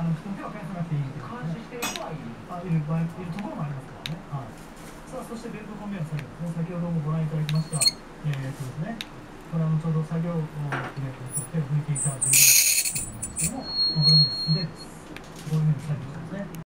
あの人には返さなくていい監視してる人はいる場合いるところもありますからね、はい、さあそしてベルトコンベアー作業ですね先ほどもご覧いただきましたえー、っとですねこれはのちょうど作業を切れて取って拭いていた従業員ですけどもこれも素手ですこういうふうに作業してですね